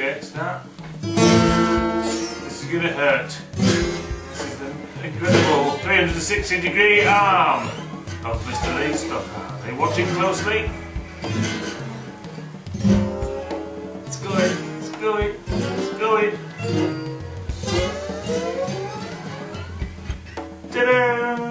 Okay, start. This is gonna hurt. This is the incredible 360 degree arm of Mr. Leigh Stothard. Are you watching closely? It's going, it's going, it's going. Ta-da!